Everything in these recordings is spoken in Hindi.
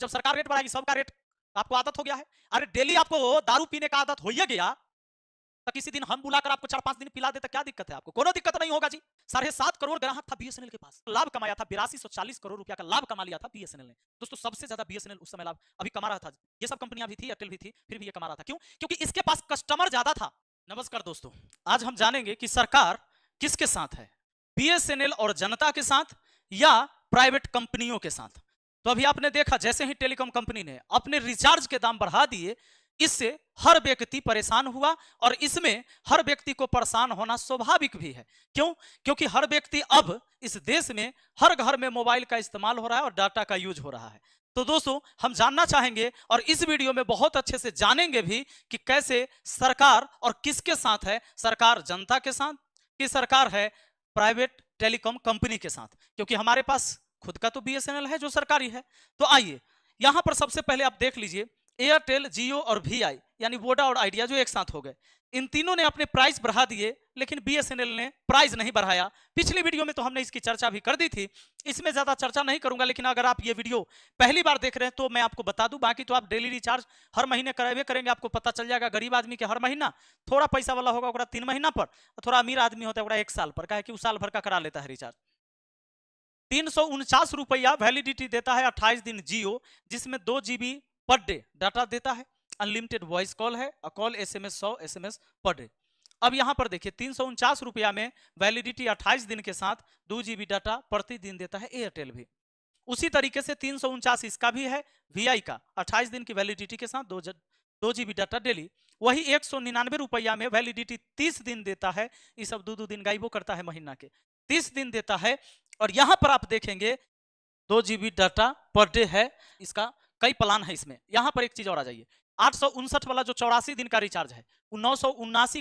जब सरकार रेट बढ़ाएगी, सबका रेट आपको आदत हो गया है। अरे डेली आपको दारू पीने का आदत हो ही गया तो किसी दिन हम बुलाकर आपको चार पाँच दिन पिला दे तो क्या दिक्कत है आपको? कोनो दिक्कत नहीं होगा जी। साढ़े सात करोड़ ग्राहक था बीएसएनएल के पास। लाभ कमाया था, बिरासी सौ चालीस करोड़ रुपया का लाभ कमा लिया था बीएसएनएल ने। दोस्तों, सबसे ज़्यादा बीएसएनएल उस समय लाभ अभी कमा रहा था। ये सब कंपनियाँ भी थी एयरटेल भी थी, फिर भी ये कमा रहा था। क्यों? क्योंकि इसके पास कस्टमर ज़्यादा था। नमस्कार दोस्तों, आज हम जानेंगे कि सरकार किसके साथ है? बीएसएनएल और जनता के साथ या प्राइवेट कंपनियों के साथ? तो अभी आपने देखा, जैसे ही टेलीकॉम कंपनी ने अपने रिचार्ज के दाम बढ़ा दिए, इससे हर व्यक्ति परेशान हुआ और इसमें हर व्यक्ति को परेशान होना स्वाभाविक भी है। क्यों? क्योंकि हर व्यक्ति अब इस देश में हर घर में मोबाइल का इस्तेमाल हो रहा है और डाटा का यूज़ हो रहा है। तो दोस्तों, हम जानना चाहेंगे और इस वीडियो में बहुत अच्छे से जानेंगे भी कि कैसे सरकार और किसके साथ है, सरकार जनता के साथ कि सरकार है प्राइवेट टेलीकॉम कंपनी के साथ। क्योंकि हमारे पास खुद का तो बीएसएनएल है, जो सरकारी है। तो आइए, यहाँ पर सबसे पहले आप देख लीजिए एयरटेल जियो और वीआई यानी वोडा और आइडिया जो एक साथ हो गए। इन तीनों ने अपने प्राइस बढ़ा दिए, लेकिन बीएसएनएल ने प्राइस नहीं बढ़ाया। पिछली वीडियो में तो हमने इसकी चर्चा भी कर दी थी। इसमें ज़्यादा चर्चा नहीं करूँगा, लेकिन अगर आप ये वीडियो पहली बार देख रहे हैं तो मैं आपको बता दूँ, बाकी तो आप डेली रिचार्ज हर महीने करावे करेंगे, आपको पता चल जाएगा, गरीब आदमी के हर महीना थोड़ा पैसा वाला होगा तीन महीना पर थोड़ा अमीर आदमी होता है एक साल पर। कहे कि उस साल भर का करा लेता है रिचार्ज तीन सौ उनचास रुपया वैलिडिटी देता है अट्ठाईस दिन जियो, जिसमें दो जीबी पर डे डाटा देता है। अनलिमिटेड वॉइस कॉल है, और कॉल एस एम एस सौ S M S per day अब यहाँ पर देखिए, तीन सौ उनचास रुपया में वैलिडिटी अट्ठाईस दिन के साथ दो जीबी डाटा प्रतिदिन देता है एयरटेल भी। उसी तरीके से तीन सौ उनचास इसका भी है वीआई का। अट्ठाईस दिन की वैलिडिटी के साथ दो दो जीबी डाटा डेली वही एक सौ निन्यानवे रुपया में वैलिडिटी तीस दिन देता है, ये सब दो दो दिन गायबो करता है महीना के। तीस दिन देता है और यहाँ पर आप देखेंगे, दो जीबी डाटा पर डे है इसका, कई प्लान है इसमें। यहाँ पर एक चीज़ और आ जाइए। आठ सौ उनसठ वाला जो चौरासी दिन का रिचार्ज है नौ सौ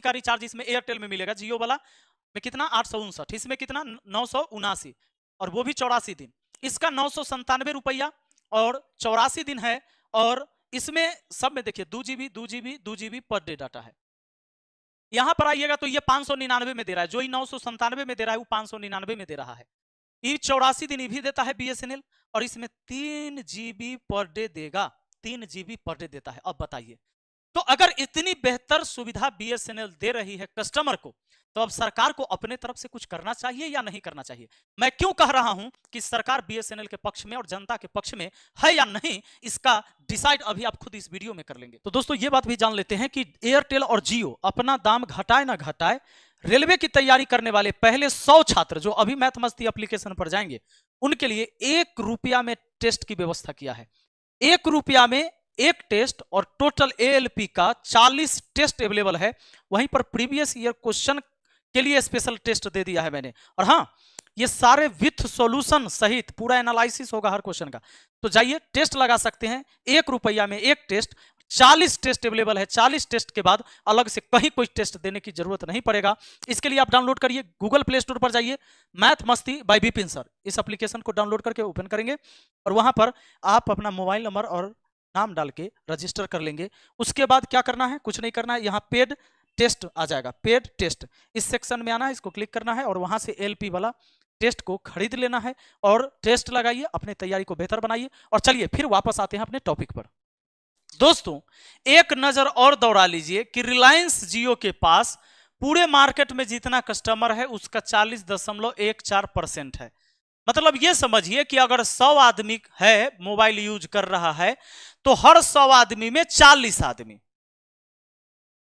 का रिचार्ज इसमें एयरटेल में मिलेगा जियो वाला। में कितना? आठ सौ उनसठ। इसमें कितना? नौ सौ उनासी। और वो भी चौरासी दिन। इसका नौ सौ रुपया और चौरासी दिन है और इसमें सब में देखिए, दो जीबी दो जीबी दो जीबी पर डे डाटा है। यहाँ पर आइएगा तो ये पाँच सौ निन्यानवे में दे रहा है। जो ही नौ सौ संतानवे में दे रहा है, वो पाँच सौ निन्यानवे में दे रहा है। ये चौरासी दिन भी देता है बीएसएनएल और इसमें तीन जीबी पर डे देगा, तीन जीबी पर डे देता है। अब बताइए। तो अगर इतनी बेहतर सुविधा बीएसएनएल दे रही है कस्टमर को तो अब सरकार को अपने तरफ़ से कुछ करना चाहिए या नहीं करना चाहिए? मैं क्यों कह रहा हूँ कि सरकार बीएसएनएल के पक्ष में और जनता के पक्ष में है या नहीं, इसका डिसाइड अभी आप खुद इस वीडियो में कर लेंगे। तो दोस्तों, ये बात भी जान लेते हैं कि एयरटेल और जियो अपना दाम घटाए ना घटाए रेलवे की तैयारी करने वाले पहले सौ छात्र जो अभी मैथ मस्ती एप्लीकेशन पर जाएँगे, उनके लिए एक रुपया में टेस्ट की व्यवस्था किया है। एक रुपया में एक टेस्ट और टोटल एएलपी का 40 टेस्ट अवेलेबल है। वहीं पर प्रीवियस ईयर क्वेश्चन के लिए स्पेशल टेस्ट दे दिया है मैंने। और हाँ ये सारे विथ सॉल्यूशन सहित पूरा एनालिसिस होगा हर क्वेश्चन का। तो जाइए टेस्ट लगा सकते हैं। एक रुपया में एक टेस्ट 40 टेस्ट अवेलेबल है। 40 टेस्ट के बाद अलग से कहीं कोई टेस्ट देने की ज़रूरत नहीं पड़ेगा। इसके लिए आप डाउनलोड करिए गूगल प्ले स्टोर पर जाइए। मैथ मस्ती बाय बिपिन सर। इस एप्लीकेशन को डाउनलोड करके ओपन करेंगे और वहाँ पर आप अपना मोबाइल नंबर और नाम डाल के रजिस्टर कर लेंगे। उसके बाद क्या करना है? कुछ नहीं करना है। यहाँ पेड टेस्ट आ जाएगा। पेड टेस्ट इस सेक्शन में आना है। इसको क्लिक करना है और वहाँ से एलपी वाला टेस्ट को खरीद लेना है और टेस्ट लगाइए, अपने तैयारी को बेहतर बनाइए और चलिए फिर वापस आते हैं अपने टॉपिक पर। दोस्तों, एक नज़र और दौड़ा लीजिए कि रिलायंस जियो के पास पूरे मार्केट में जितना कस्टमर है, उसका चालीस दशमलव एक चार परसेंट है। मतलब ये समझिए कि अगर सौ आदमी है, मोबाइल यूज़ कर रहा है तो हर सौ आदमी में चालीस आदमी।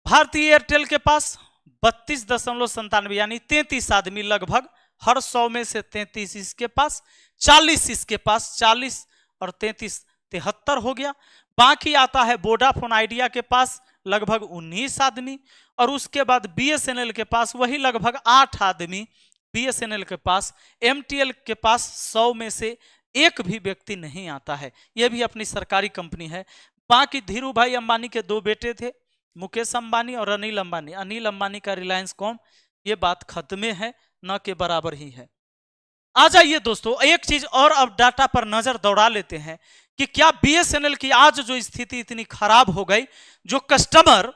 भारतीय एयरटेल के पास बत्तीस दशमलव संतानवे यानी तैतीस आदमी लगभग, हर सौ में से तैतीस इसके पास, चालीस इसके पास, चालीस और तैतीस तिहत्तर हो गया। बाकी आता है वोडाफोन आइडिया के पास लगभग 19 आदमी और उसके बाद बीएसएनएल के पास वही लगभग आठ आदमी। बीएसएनएल के पास एमटीएल के पास 100 में से एक भी व्यक्ति नहीं आता है। यह भी अपनी सरकारी कंपनी है। बाकी धीरू भाई अंबानी के दो बेटे थे, मुकेश अंबानी और अनिल अंबानी। अनिल अंबानी का रिलायंस कॉम ये बात खत्मे है, न के बराबर ही है। आ जाइए दोस्तों, एक चीज़ और अब डाटा पर नज़र दौड़ा लेते हैं। कि क्या बीएसएनएल की आज जो स्थिति इतनी खराब हो गई, जो कस्टमर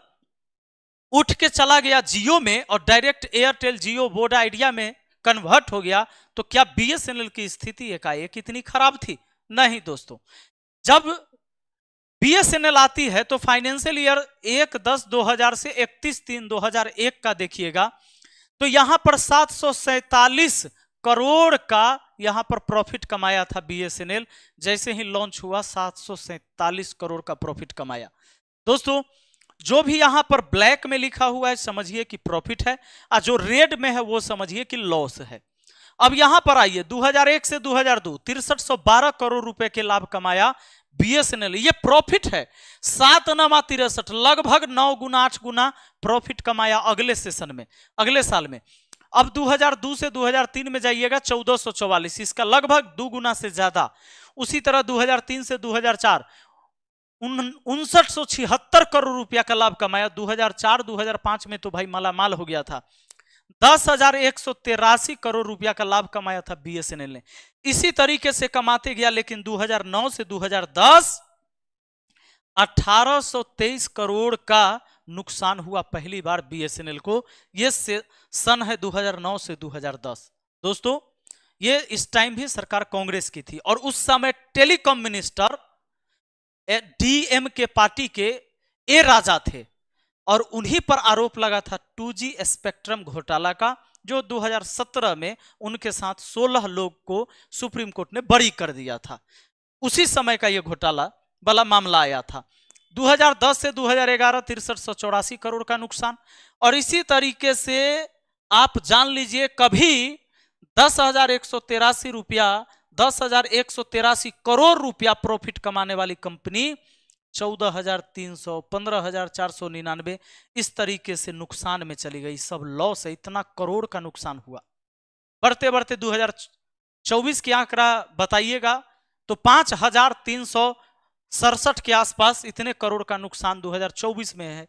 उठ के चला गया जियो में और डायरेक्ट एयरटेल जियो बोर्ड आइडिया में कन्वर्ट हो गया तो क्या बीएसएनएल की स्थिति एकाएक इतनी खराब थी? नहीं दोस्तों। जब बीएसएनएल आती है तो फाइनेंशियल ईयर एक दस दो हज़ार से इकतीस तीन दो हज़ार एक का देखिएगा तो यहाँ पर सात सौ सैतालीस करोड़ का यहाँ पर प्रॉफिट कमाया था बीएसएनएल जैसे ही लॉन्च हुआ सात करोड़ का प्रॉफिट कमाया। दोस्तों, जो भी यहाँ पर ब्लैक में लिखा हुआ है, समझिए कि प्रॉफिट है, और जो रेड में है, वो समझिए कि लॉस है। अब यहाँ पर आइए 2001 से 2002 तिरसठ करोड़ रुपए के लाभ कमाया बीएसएनएल ये प्रॉफिट है। सात नमा तिरसठ, लगभग नौ गुना आठ गुना प्रॉफिट कमाया अगले सेशन में, अगले साल में। अब 2002 से 2003 में जाइएगा 1444 इसका लगभग दो गुना से ज़्यादा। उसी तरह 2003 से 2004 उनसठ सौ छिहत्तर करोड़ रुपया का लाभ कमाया। 2004-2005 में तो भाई मालामाल हो गया था। दस हज़ार एक सौ तेरासी करोड़ रुपया का लाभ कमाया था बीएसएनएल ने। इसी तरीके से कमाते गया, लेकिन 2009 से 2010 1823 करोड़ का नुकसान हुआ पहली बार बीएसएनएल को। ये से सन है 2009 से 2010 दोस्तों, ये इस टाइम भी सरकार कांग्रेस की थी और उस समय टेलीकॉम मिनिस्टर डीएम के पार्टी के ए राजा थे और उन्हीं पर आरोप लगा था 2G स्पेक्ट्रम घोटाला का, जो 2017 में उनके साथ 16 लोग को सुप्रीम कोर्ट ने बरी कर दिया था। उसी समय का यह घोटाला वाला मामला आया था। 2010 से 2011 तिरसठ करोड़ का नुकसान और इसी तरीके से आप जान लीजिए, कभी दस हज़ार एक सौ तेरासी रुपया, दस हज़ार एक सौ तेरासी करोड़ रुपया प्रॉफिट कमाने वाली कंपनी चौदह हज़ार तीन सौ, पंद्रह हज़ार चार सौ निन्यानवे, इस तरीके से नुकसान में चली गई। सब लॉस है, इतना करोड़ का नुकसान हुआ। बढ़ते बढ़ते दो हज़ार चौबीस की आंकड़ा बताइएगा तो पाँच हज़ार तीन सौ सड़सठ के आसपास इतने करोड़ का नुकसान 2024 में है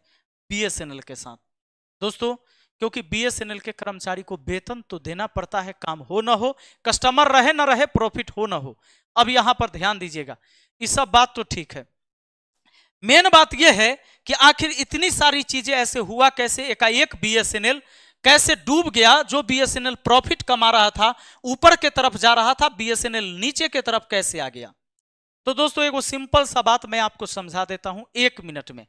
बीएसएनएल के साथ। दोस्तों क्योंकि बीएसएनएल के कर्मचारी को वेतन तो देना पड़ता है, काम हो ना हो कस्टमर रहे ना रहे प्रॉफिट हो ना हो। अब यहाँ पर ध्यान दीजिएगा ये सब बात तो ठीक है। मेन बात यह है कि आखिर इतनी सारी चीज़ें ऐसे हुआ कैसे? एकाएक बीएसएनएल कैसे डूब गया जो बीएसएनएल प्रॉफिट कमा रहा था, ऊपर के तरफ़ जा रहा था बीएसएनएल नीचे के तरफ़ कैसे आ गया? तो दोस्तों एगो सिंपल सा बात मैं आपको समझा देता हूँ, एक मिनट में।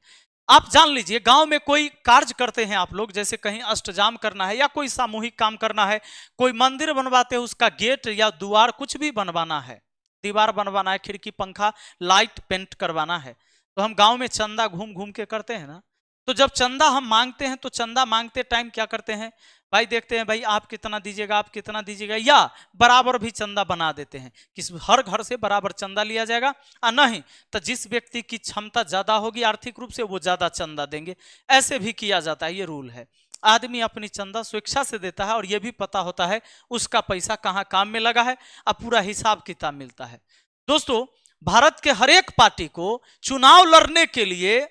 आप जान लीजिए, गाँव में कोई कार्य करते हैं आप लोग, जैसे कहीं अष्टजाम करना है या कोई सामूहिक काम करना है, कोई मंदिर बनवाते हैं, उसका गेट या द्वार कुछ भी बनवाना है, दीवार बनवाना है, खिड़की, पंखा, लाइट पेंट करवाना है तो हम गाँव में चंदा घूम घूम के करते हैं ना? तो जब चंदा हम मांगते हैं तो चंदा मांगते टाइम क्या करते हैं? भाई देखते हैं, भाई आप कितना दीजिएगा, आप कितना दीजिएगा, या बराबर भी चंदा बना देते हैं। किस हर घर से बराबर चंदा लिया जाएगा? और नहीं तो जिस व्यक्ति की क्षमता ज़्यादा होगी, आर्थिक रूप से वो ज़्यादा चंदा देंगे। ऐसे भी किया जाता है, ये रूल है। आदमी अपनी चंदा स्वेच्छा से देता है, और ये भी पता होता है, उसका पैसा कहाँ काम में लगा है और पूरा हिसाब किताब मिलता है। दोस्तों, भारत के हर एक पार्टी को चुनाव लड़ने के लिए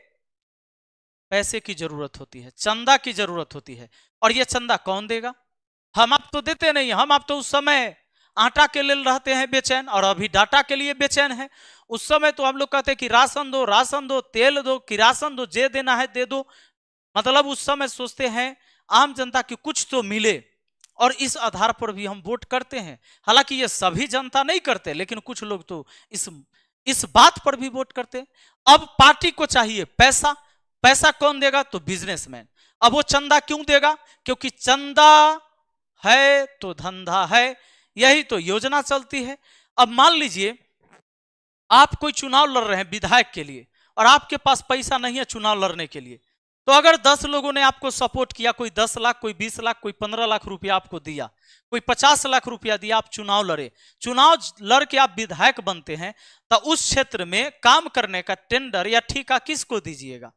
पैसे की ज़रूरत होती है, चंदा की ज़रूरत होती है। और ये चंदा कौन देगा? हम आप तो देते नहीं, हम आप तो उस समय आटा के लिए रहते हैं बेचैन, और अभी डाटा के लिए बेचैन है। उस समय तो हम लोग कहते हैं कि राशन दो राशन दो, तेल दो, कि राशन दो, जे देना है दे दो। मतलब उस समय सोचते हैं, आम जनता की कुछ तो मिले, और इस आधार पर भी हम वोट करते हैं। हालाँकि ये सभी जनता नहीं करते, लेकिन कुछ लोग तो इस इस बात पर भी वोट करते अब पार्टी को चाहिए पैसा पैसा कौन देगा? तो बिजनेसमैन अब वो चंदा क्यों देगा? क्योंकि चंदा है तो धंधा है, यही तो योजना चलती है। अब मान लीजिए, आप कोई चुनाव लड़ रहे हैं विधायक के लिए और आपके पास पैसा नहीं है चुनाव लड़ने के लिए तो अगर दस लोगों ने आपको सपोर्ट किया, कोई दस लाख, कोई बीस लाख, कोई पंद्रह लाख रुपया आपको दिया, कोई पचास लाख रुपया दिया, आप चुनाव लड़े। चुनाव लड़ के आप विधायक बनते हैं तो उस क्षेत्र में काम करने का टेंडर या ठीका किसको दीजिएगा?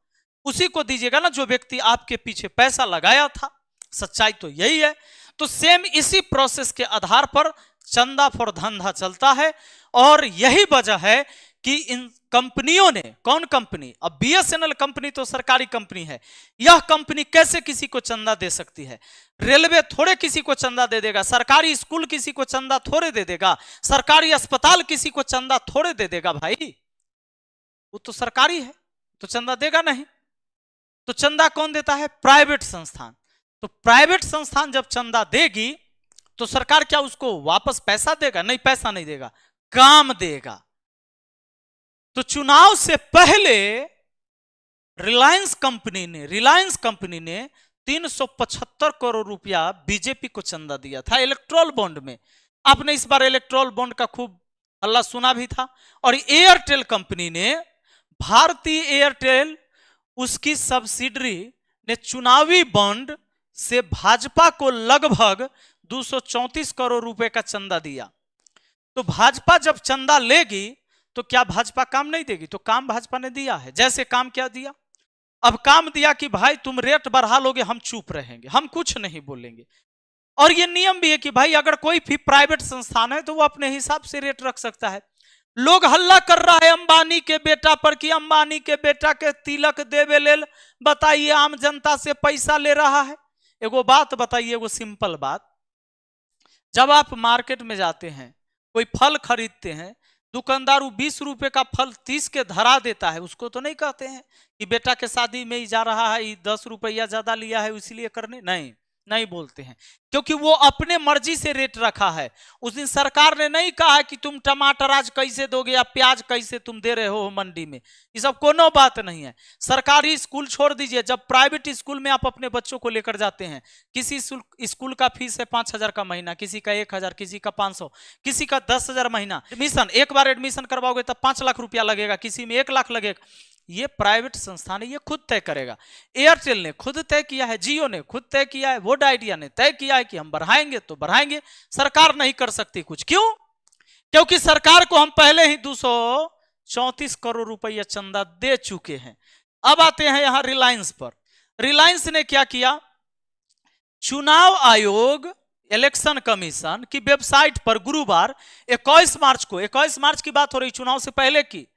उसी को दीजिएगा ना, जो व्यक्ति आपके पीछे पैसा लगाया था। सच्चाई तो यही है। तो सेम इसी प्रोसेस के आधार पर चंदा फॉर धंधा चलता है और यही वजह है कि इन कंपनियों ने, कौन कंपनी? अब बीएसएनएल कंपनी तो सरकारी कंपनी है। यह कंपनी कैसे किसी को चंदा दे सकती है? रेलवे थोड़े किसी को चंदा दे देगा, सरकारी स्कूल किसी को चंदा थोड़े दे देगा, सरकारी अस्पताल किसी को चंदा थोड़े दे देगा भाई। वो तो सरकारी है तो चंदा देगा नहीं। तो चंदा कौन देता है? प्राइवेट संस्थान। तो प्राइवेट संस्थान जब चंदा देगी तो सरकार क्या उसको वापस पैसा देगा? नहीं, पैसा नहीं देगा, काम देगा। तो चुनाव से पहले रिलायंस कंपनी ने, रिलायंस कंपनी ने 375 करोड़ रुपया बीजेपी को चंदा दिया था इलेक्ट्रॉल बॉन्ड में। आपने इस बार इलेक्ट्रोल बॉन्ड का खूब हल्ला सुना भी था। और एयरटेल कंपनी ने, भारतीय एयरटेल उसकी सब्सिडरी ने चुनावी बॉन्ड से भाजपा को लगभग 234 करोड़ रुपए का चंदा दिया। तो भाजपा जब चंदा लेगी तो क्या भाजपा काम नहीं देगी? तो काम भाजपा ने दिया है। जैसे काम क्या दिया? अब काम दिया कि भाई तुम रेट बढ़ा लोगे, हम चुप रहेंगे, हम कुछ नहीं बोलेंगे। और ये नियम भी है कि भाई अगर कोई भी प्राइवेट संस्थान है तो वो अपने हिसाब से रेट रख सकता है। लोग हल्ला कर रहा है अंबानी के बेटा पर कि अंबानी के बेटा के तिलक देवे लेल बताइए, आम जनता से पैसा ले रहा है? एगो बात बताइए, एगो सिंपल बात। जब आप मार्केट में जाते हैं, कोई फल खरीदते हैं, दुकानदार बीस रुपए का फल तीस के धरा देता है, उसको तो नहीं कहते हैं कि बेटा के शादी में ही जा रहा है दस रुपया ज़्यादा लिया है, इसलिए करने नहीं। नहीं बोलते हैं। क्योंकि वो अपने मर्ज़ी से रेट रखा है। उस दिन सरकार ने नहीं कहा है कि तुम टमाटर आज कैसे दोगे या प्याज कैसे तुम दे रहे हो मंडी में। ये सब कोनो बात नहीं है। सरकारी स्कूल छोड़ दीजिए। जब प्राइवेट स्कूल में आप अपने बच्चों को लेकर जाते हैं, किसी स्कूल का फ़ीस है पाँच हज़ार का महीना, किसी का एक हज़ार, किसी का पाँच किसी का दस महीना। एडमिशन, एक बार एडमिशन करवाओगे तब पाँच लाख रुपया लगेगा, किसी में एक लाख लगेगा। ये प्राइवेट संस्थान ये खुद तय करेगा। एयरटेल ने खुद तय किया है, जियो ने खुद तय किया है वोड आइडिया ने तय किया है कि हम बढ़ाएँगे तो बढ़ाएँगे। सरकार नहीं कर सकती कुछ। क्यों? क्योंकि सरकार को हम पहले ही दो करोड़ रुपया चंदा दे चुके हैं। अब आते हैं यहाँ रिलायंस पर। रिलायंस ने क्या किया? चुनाव आयोग, इलेक्शन कमीशन की वेबसाइट पर गुरुवार 21 मार्च को 21 मार्च की बात हो रही चुनाव से पहले की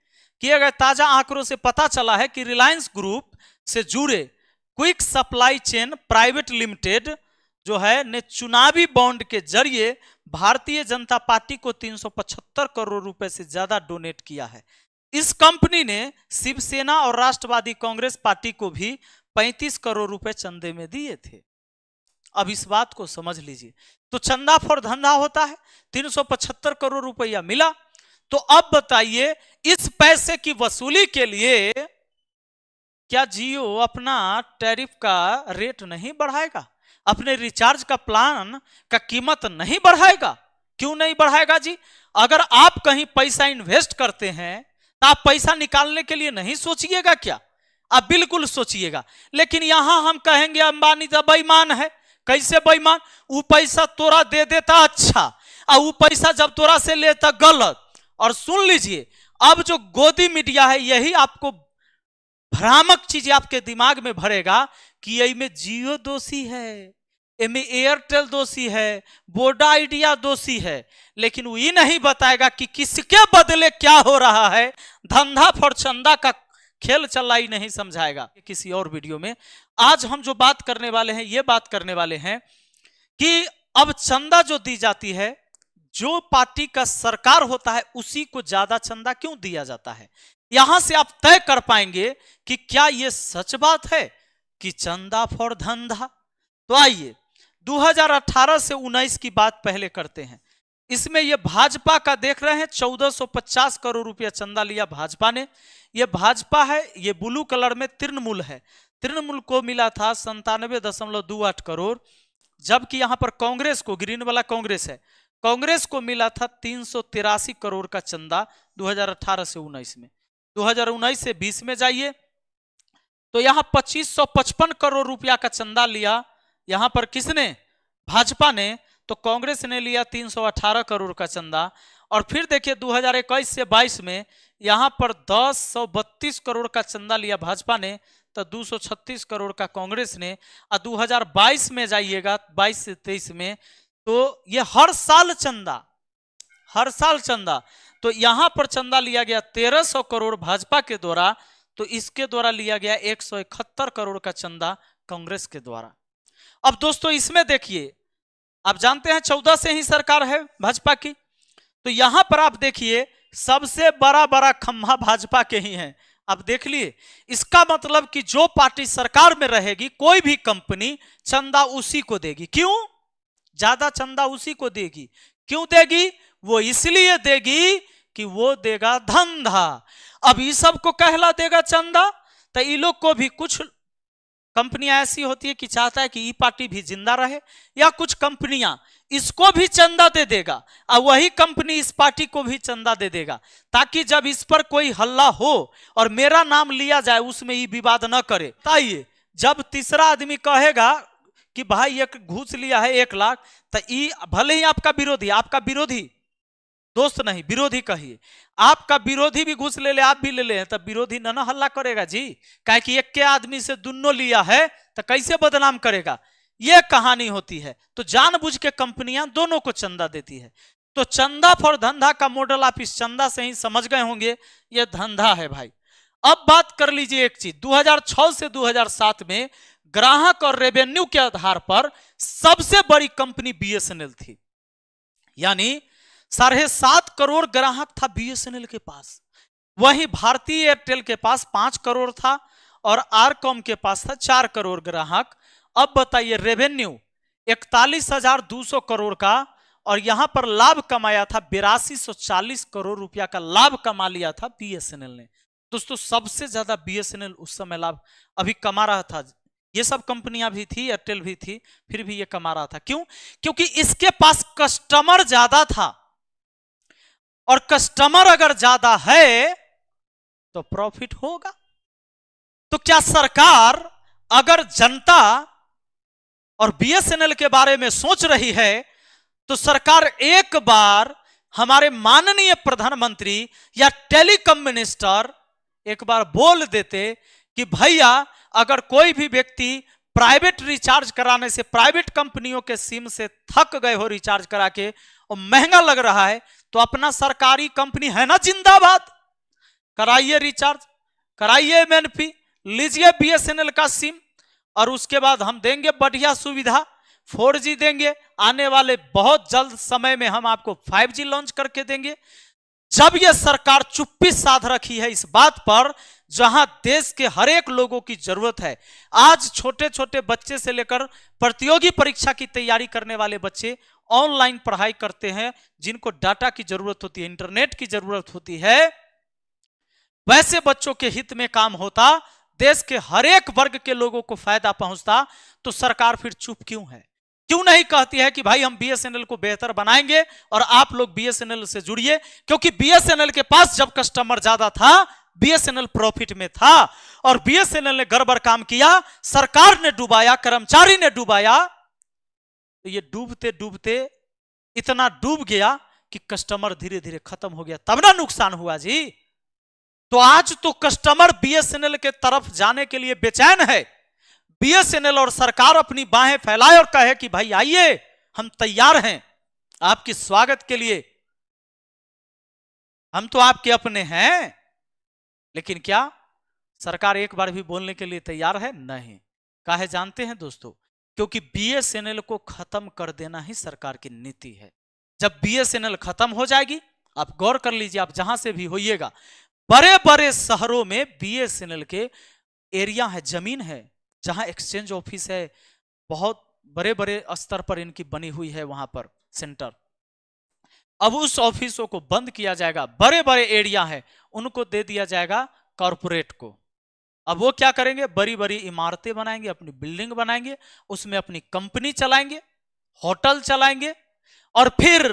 किए गए ताज़ा आंकड़ों से पता चला है कि रिलायंस ग्रुप से जुड़े Quick Supply Chain Private Limited जो है, ने चुनावी बॉन्ड के ज़रिए भारतीय जनता पार्टी को 375 करोड़ रुपए से ज़्यादा डोनेट किया है। इस कंपनी ने शिवसेना और राष्ट्रवादी कांग्रेस पार्टी को भी 35 करोड़ रुपए चंदे में दिए थे। अब इस बात को समझ लीजिए। तो चंदा फॉर धंधा होता है 375 करोड़ रुपया मिला। तो अब बताइए इस पैसे की वसूली के लिए क्या जियो अपना टैरिफ का रेट नहीं बढ़ाएगा? अपने रिचार्ज का प्लान का कीमत नहीं बढ़ाएगा? क्यों नहीं बढ़ाएगा जी? अगर आप कहीं पैसा इन्वेस्ट करते हैं तो आप पैसा निकालने के लिए नहीं सोचिएगा क्या? आप बिल्कुल सोचिएगा। लेकिन यहाँ हम कहेंगे, अंबानी तो बेईमान है। कैसे बेईमान? वो पैसा तोरा दे देता अच्छा और वो पैसा जब तोरा से लेता गलत। और सुन लीजिए अब जो गोदी मीडिया है, यही आपको भ्रामक चीज़ आपके दिमाग में भरेगा कि यही में जियो दोषी है एयरटेल दोषी है बोडा आइडिया दोषी है। लेकिन वो ये नहीं बताएगा कि किसके बदले क्या हो रहा है। धंधा फॉर चंदा का खेल चला ही नहीं समझाएगा। किसी और वीडियो में आज हम जो बात करने वाले हैं, ये बात करने वाले हैं कि अब चंदा जो दी जाती है जो पार्टी का सरकार होता है, उसी को ज़्यादा चंदा क्यों दिया जाता है? यहाँ से आप तय कर पाएँगे कि क्या यह सच बात है कि चंदा फॉर धंधा? तो आइए 2018 से 19 की बात पहले करते हैं। इसमें यह भाजपा का देख रहे हैं 1450 करोड़ रुपया चंदा लिया भाजपा ने। यह भाजपा है, ये ब्लू कलर में तृणमूल है। तृणमूल को मिला था संतानवे दशमलव दो आठ करोड़, जबकि यहाँ पर कांग्रेस को, ग्रीन वाला कांग्रेस है। कांग्रेस को मिला था तीन सौ तिरासी करोड़ का चंदा 2018 से 19 में। 2019 से 20 में जाइए तो यहाँ 2555 करोड़ रुपया का चंदा लिया। यहाँ पर किसने? भाजपा ने। तो कांग्रेस ने लिया 318 करोड़ का चंदा। और फिर देखिए 2021 से 22 में यहाँ पर दस करोड़ का चंदा लिया भाजपा ने तो 236 करोड़ का कांग्रेस ने। और 2022 में जाइएगा 22 से 23 में तो ये हर साल चंदा, हर साल चंदा। तो यहाँ पर चंदा लिया गया तेरह सौ करोड़ भाजपा के द्वारा तो इसके द्वारा लिया गया एक सौ इकहत्तर करोड़ का चंदा कांग्रेस के द्वारा। अब दोस्तों, इसमें देखिए, आप जानते हैं चौदह से ही सरकार है भाजपा की तो यहाँ पर आप देखिए, सबसे बड़ा बड़ा खंभा भाजपा के ही है। आप देख लिए, इसका मतलब कि जो पार्टी सरकार में रहेगी, कोई भी कंपनी चंदा उसी को देगी। क्यों? ज़्यादा चंदा उसी को देगी। क्यों देगी? वो इसलिए देगी कि वो देगा धंधा। अब ये सबको कहला देगा चंदा तो ये लोग को भी कुछ कंपनियाँ ऐसी होती है कि चाहता है कि ई पार्टी भी ज़िंदा रहे, या कुछ कंपनियाँ इसको भी चंदा दे देगा, और वही कंपनी इस पार्टी को भी चंदा दे देगा, ताकि जब इस पर कोई हल्ला हो और मेरा नाम लिया जाए, उसमें ये विवाद न करे। ताइए, जब तीसरा आदमी कहेगा कि भाई एक घूस लिया है एक लाख तो ई भले ही आपका विरोधी आपका विरोधी, दोस्त नहीं, विरोधी कहिए। आपका विरोधी भी घूस ले ले, आप भी ले ले तब विरोधी न न हल्ला करेगा, जी? कहे कि एक के आदमी से दुनो लिया है तो कैसे बदनाम करेगा? ये कहानी होती है। तो जानबूझ के कंपनियाँ दोनों को चंदा देती है। तो चंदा फॉर धंधा का मॉडल आप इस चंदा से ही समझ गए होंगे, ये धंधा है भाई। अब बात कर लीजिए एक चीज़ 2006 से 2007 में ग्राहक और रेवेन्यू के आधार पर सबसे बड़ी कंपनी बीएसएनएल थी। यानी साढ़े सात करोड़ ग्राहक था बीएसएनएल के पास। वहीं भारतीय एयरटेल के पास पाँच करोड़ था और आरकॉम के पास था चार करोड़ ग्राहक। अब बताइए रेवेन्यू इकतालीस हज़ार दो सौ करोड़ का और यहाँ पर लाभ कमाया था बिरासी सौ चालीस करोड़ रुपया का लाभ कमा लिया था बीएसएनएल ने। दोस्तों, सबसे ज़्यादा बीएसएनएल उस समय लाभ अभी कमा रहा था ये सब कंपनियाँ भी थी एयरटेल भी थी, फिर भी ये कमा रहा था। क्यों? क्योंकि इसके पास कस्टमर ज़्यादा था। और कस्टमर अगर ज़्यादा है तो प्रॉफिट होगा। तो क्या सरकार अगर जनता और बीएसएनएल के बारे में सोच रही है तो सरकार एक बार हमारे माननीय प्रधानमंत्री या टेलीकॉम मिनिस्टर एक बार बोल देते कि भैया अगर कोई भी व्यक्ति प्राइवेट रिचार्ज कराने से, प्राइवेट कंपनियों के सिम से थक गए हो रिचार्ज करा के और महँगा लग रहा है तो अपना सरकारी कंपनी है ना जिंदाबाद? कराइए रिचार्ज, कराइए एमएनपी लीजिए बीएसएनएल का सिम और उसके बाद हम देंगे बढ़िया सुविधा 4G देंगे, आने वाले बहुत जल्द समय में हम आपको 5G लॉन्च करके देंगे। जब यह सरकार चुप्पी साध रखी है इस बात पर जहाँ देश के हर एक लोगों की ज़रूरत है। आज छोटे छोटे बच्चे से लेकर प्रतियोगी परीक्षा की तैयारी करने वाले बच्चे ऑनलाइन पढ़ाई करते हैं, जिनको डाटा की ज़रूरत होती है, इंटरनेट की ज़रूरत होती है। वैसे बच्चों के हित में काम होता, देश के हर एक वर्ग के लोगों को फ़ायदा पहुँचता तो सरकार फिर चुप क्यों है? क्यों नहीं कहती है कि भाई हम बीएसएनएल को बेहतर बनाएँगे और आप लोग बीएसएनएल से जुड़िए? क्योंकि बीएसएनएल के पास जब कस्टमर ज़्यादा था बीएसएनएल प्रॉफिट में था और बीएसएनएल ने गड़बड़ काम किया, सरकार ने डुबाया, कर्मचारी ने डुबाया। तो ये डूबते डूबते इतना डूब गया कि कस्टमर धीरे धीरे खत्म हो गया। तब ना नुकसान हुआ जी। तो आज तो कस्टमर बीएसएनएल के तरफ़ जाने के लिए बेचैन है। बीएसएनएल और सरकार अपनी बाहें फैलाए और कहे कि, भाई आइए, हम तैयार हैं आपके स्वागत के लिए। हम तो आपके अपने हैं। लेकिन क्या सरकार एक बार भी बोलने के लिए तैयार है? नहीं। काहे जानते हैं दोस्तों? क्योंकि बीएसएनएल को खत्म कर देना ही सरकार की नीति है। जब बीएसएनएल खत्म हो जाएगी, आप गौर कर लीजिए, आप जहाँ से भी होइएगा बड़े बड़े शहरों में बीएसएनएल के एरिया है, ज़मीन है, जहाँ एक्सचेंज ऑफ़िस है, बहुत बड़े बड़े स्तर पर इनकी बनी हुई है वहाँ पर सेंटर। अब उस ऑफिसों को बंद किया जाएगा। बड़े बड़े एरिया है उनको दे दिया जाएगा कॉरपोरेट को। अब वो क्या करेंगे? बड़ी बड़ी इमारतें बनाएँगे, अपनी बिल्डिंग बनाएँगे, उसमें अपनी कंपनी चलाएँगे, होटल चलाएँगे और फिर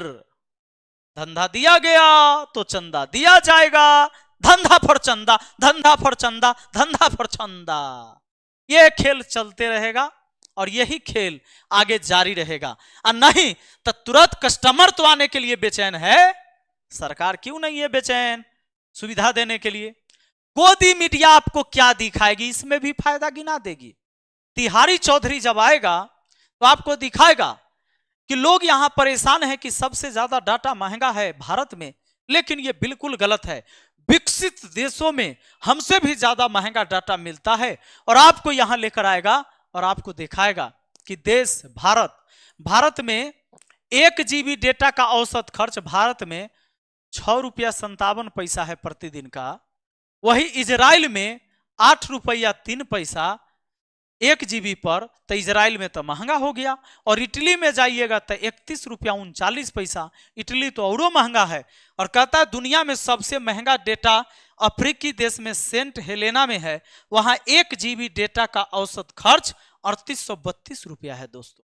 धंधा दिया गया तो चंदा दिया जाएगा। धंधा फॉर चंदा, धंधा फॉर चंदा, धंधा फॉर चंदा। ये खेल चलते रहेगा और यही खेल आगे जारी रहेगा। और नहीं तो तुरंत कस्टमर तो आने के लिए बेचैन है। सरकार क्यों नहीं है बेचैन? सुविधा देने के लिए। गोदी मीडिया आपको क्या दिखाएगी? इसमें भी फ़ायदा गिना देगी। तिहारी चौधरी जब आएगा तो आपको दिखाएगा कि लोग यहाँ परेशान हैं कि सबसे ज़्यादा डाटा महँगा है भारत में, लेकिन यह बिल्कुल गलत है। विकसित देशों में हमसे भी ज़्यादा महँगा डाटा मिलता है और आपको यहाँ लेकर आएगा और आपको दिखाएगा कि देश, भारत भारत में एक जीबी डेटा का औसत खर्च भारत में छ रुपया संतावन पैसा है प्रतिदिन का, वही इजराइल में आठ रुपया तीन पैसा एक जीबी पर तो इसराइल में तो महँगा हो गया। और इटली में जाइएगा तो इकतीस रुपया उनचालीस पैसा। इटली तो औरों महँगा है। और कहता है, दुनिया में सबसे महँगा डेटा अफ्रीकी देश में सेंट हेलेना में है। वहाँ एक जीबी डेटा का औसत खर्च अड़तीस सौ बत्तीस रुपया है दोस्तों।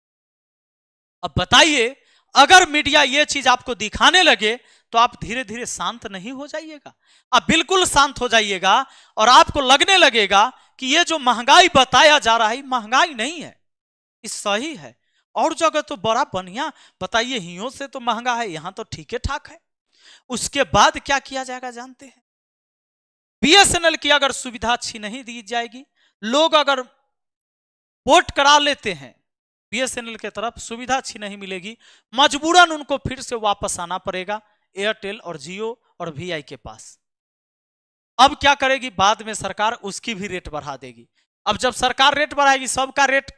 अब बताइए, अगर मीडिया ये चीज़ आपको दिखाने लगे तो आप धीरे धीरे शांत नहीं हो जाइएगा। आप बिल्कुल शांत हो जाइएगा और आपको लगने लगेगा कि ये जो महँगाई बताया जा रहा है महँगाई नहीं है। सही है। और जगह तो बड़ा बढ़िया। बताइए, हियो से तो महँगा है, यहाँ तो ठीक ठाक है। उसके बाद क्या किया जाएगा जानते हैं? बीएसएनएल की अगर सुविधा अच्छी नहीं दी जाएगी, लोग अगर वोट करा लेते हैं बीएसएनएल के तरफ़ सुविधा अच्छी नहीं मिलेगी, मजबूरन उनको फिर से वापस आना पड़ेगा, एयरटेल और जियो और वीआई के पास। अब क्या करेगी? बाद में सरकार उसकी भी रेट बढ़ा देगी। अब जब सरकार रेट बढ़ाएगी, सबका रेट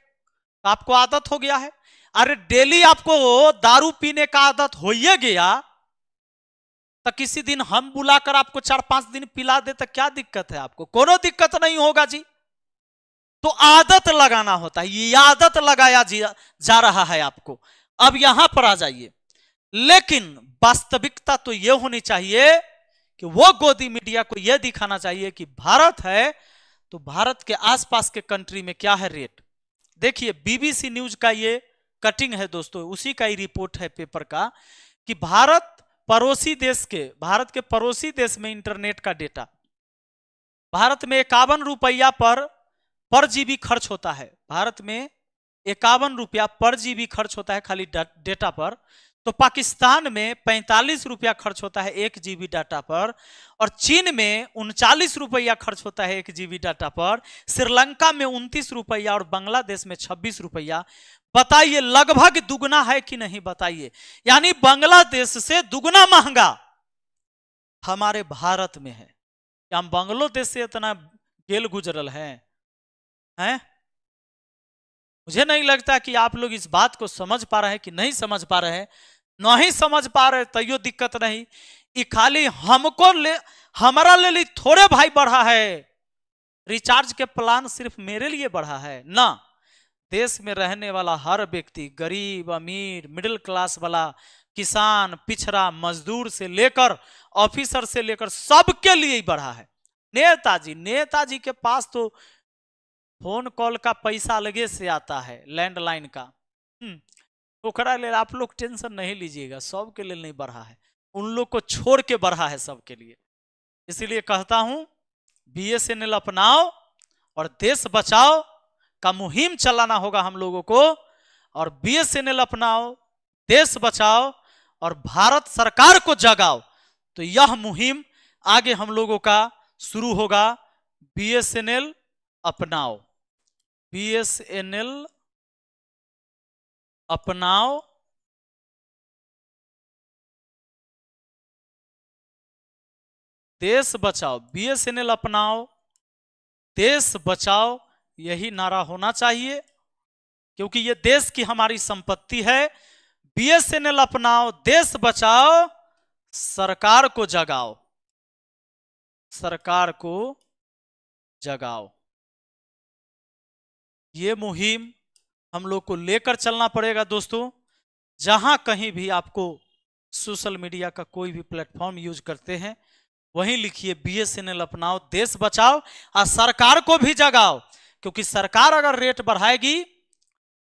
आपको आदत हो गया है। अरे डेली आपको दारू पीने का आदत हो ही गया तो किसी दिन हम बुलाकर आपको चार पाँच दिन पिला दे तो क्या दिक्कत है आपको? कोनो दिक्कत नहीं होगा जी। तो आदत लगाना होता है, ये आदत लगाया जा रहा है आपको। अब यहाँ पर आ जाइए। लेकिन वास्तविकता तो यह होनी चाहिए कि वो गोदी मीडिया को यह दिखाना चाहिए कि भारत है तो भारत के आसपास के कंट्री में क्या है रेट देखिए बीबीसी न्यूज़ का ये कटिंग है दोस्तों, उसी का ही रिपोर्ट है पेपर का कि भारत पड़ोसी देश के, भारत के पड़ोसी देश में इंटरनेट का डेटा भारत में इक्यावन रुपया पर पर जीबी खर्च होता है। भारत में इक्यावन रुपया पर जीबी खर्च होता है खाली डेटा पर। तो पाकिस्तान में पैंतालीस रुपया खर्च होता है एक जीबी डाटा पर और चीन में उनचालीस रुपया खर्च होता है एक जीबी डाटा पर। श्रीलंका में उनतीस रुपया और बांग्लादेश में छब्बीस रुपया। बताइए, लगभग दुगना है कि नहीं बताइए? यानी बांग्लादेश से दुगना महँगा हमारे भारत में है। हम बांग्लादेश से इतना गेल गुजरल है। हैं? मुझे नहीं लगता कि आप लोग इस बात को समझ पा रहे हैं कि नहीं समझ पा रहे हैं। नहीं समझ पा रहे तैयो दिक्कत नहीं। ये खाली हमको ले, हमारा ले ली थोड़े भाई बढ़ा है। रिचार्ज के प्लान सिर्फ़ मेरे लिए बढ़ा है। ना, देश में रहने वाला हर व्यक्ति, गरीब, अमीर, मिडिल क्लास वाला, किसान, पिछड़ा, मजदूर से लेकर ऑफिसर से लेकर सबके लिए ही बढ़ा है। नेताजी नेताजी के पास तो फ़ोन कॉल का पैसा अलगे से आता है लैंडलाइन का। हम्म, ओकरा ले आप लोग टेंशन नहीं लीजिएगा सबके लिए नहीं बढ़ा है। उन लोग को छोड़ के बढ़ा है सबके लिए। इसीलिए कहता हूँ बीएसएनएल अपनाओ और देश बचाओ का मुहिम चलाना होगा हम लोगों को और बीएसएनएल अपनाओ देश बचाओ और भारत सरकार को जगाओ। तो यह मुहिम आगे हम लोगों का शुरू होगा। बीएसएनएल अपनाओ। बी एस एन एल अपनाओ। देश बचाओ। बीएसएनएल अपनाओ। देश बचाओ। यही नारा होना चाहिए, क्योंकि ये देश की हमारी संपत्ति है। बीएसएनएल अपनाओ। देश बचाओ। सरकार को जगाओ। सरकार को जगाओ। ये मुहिम हम लोग को लेकर चलना पड़ेगा दोस्तों। जहाँ कहीं भी आपको सोशल मीडिया का कोई भी प्लेटफॉर्म यूज़ करते हैं, वहीं लिखिए बीएसएनएल अपनाओ, देश बचाओ, और सरकार को भी जगाओ। क्योंकि सरकार अगर रेट बढ़ाएगी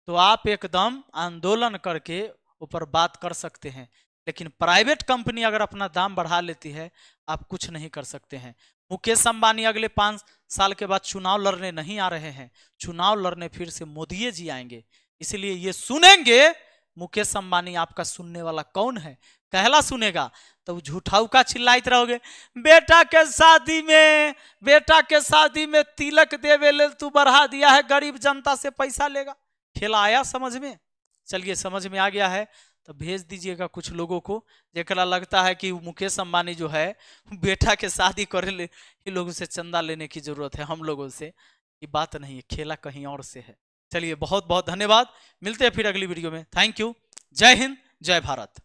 तो आप एकदम आंदोलन करके ऊपर बात कर सकते हैं। लेकिन प्राइवेट कंपनी अगर अपना दाम बढ़ा लेती है, आप कुछ नहीं कर सकते हैं। मुकेश अंबानी अगले पाँच साल के बाद चुनाव लड़ने नहीं आ रहे हैं। चुनाव लड़ने फिर से मोदी जी आएँगे। इसलिए ये सुनेंगे, मुकेश अंबानी आपका सुनने वाला कौन है? कहला सुनेगा। तो झूठाऊ का चिल्लाइत रहोगे, बेटा के शादी में, बेटा के शादी में तिलक देवे ले तू बढ़ा दिया है, गरीब जनता से पैसा लेगा। खेला आया समझ में? चलिए समझ में आ गया है। तो भेज दीजिएगा कुछ लोगों को। जरा लगता है कि मुकेश अम्बानी जो है, बेटा के शादी करे ले लोगों से चंदा लेने की ज़रूरत है हम लोगों से। ये बात नहीं है, खेला कहीं और से है। चलिए बहुत बहुत धन्यवाद। मिलते हैं फिर अगली वीडियो में। थैंक यू जय हिंद, जय भारत।